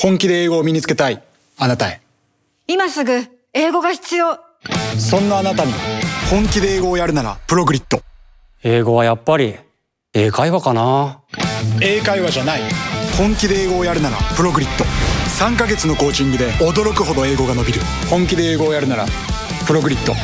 本気で英語を身につけたい。あなたへ。今すぐ英語が必要。そんなあなたに本気で英語をやるならプログリッド。英語はやっぱり英会話かな。英会話じゃない。本気で英語をやるならプログリッド。3ヶ月のコーチングで驚くほど英語が伸びる。本気で英語をやるならプログリッド。